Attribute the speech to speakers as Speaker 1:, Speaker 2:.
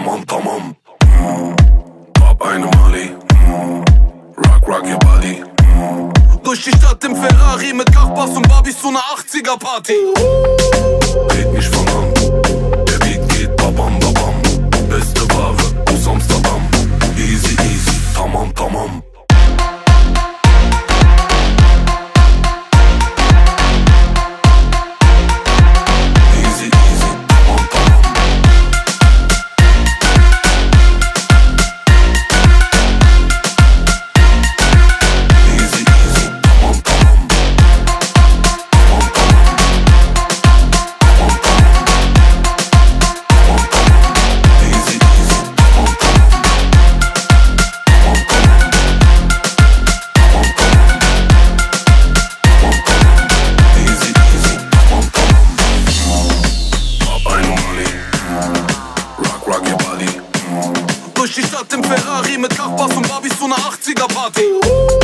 Speaker 1: tamam tamam Hab eine Mali Rock rock your body. Durch die Stadt im Ferrari mit Kachbass und Barbies zu einer 80er Party. Red nicht durch die Stadt im Ferrari mit Nachbar und Barbies zu einer 80er-Party.